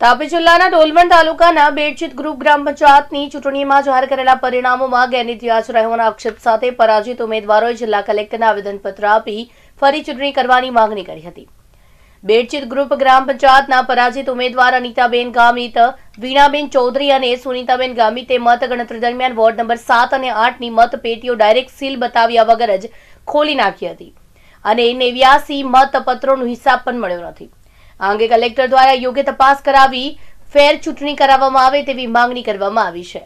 તાપી જિલ્લાના ડોલવણ તાલુકાના બેડચિત ગ્રુપ ગ્રામ પંચાયતની ચૂંટણીમાં જાહેર કરેલા પરિણામોમાં ગેરરીતિ આચરાઈ હોવાના આક્ષેપ સાથે પરાજિત ઉમેદવારોએ જિલ્લા કલેક્ટરને આવેદનપત્ર આપી ફરી ચૂંટણી કરવાની માંગણી કરી હતી. બેડચિત ગ્રુપ ગ્રામ પંચાયતના પરાજિત ઉમેદવાર અનિતાબેન ગામિત, વીણાબેન ચૌધરી અને સુનીતાબેન ગામિતે મત ગણતરી દરમિયાન વોર્ડ નંબર સાત અને આઠની મતપેટીઓ ડાયરેક્ટ સીલ બતાવ્યા વગર જ ખોલી નાખી હતી. અને નેવ્યાસી મતપત્રોનો હિસાબ પણ મળ્યો નથી. આ અંગે કલેક્ટર દ્વારા યોગ્ય તપાસ કરાવી ફેર ચૂંટણી કરાવવામાં આવે તેવી માંગણી કરવામાં આવી છે.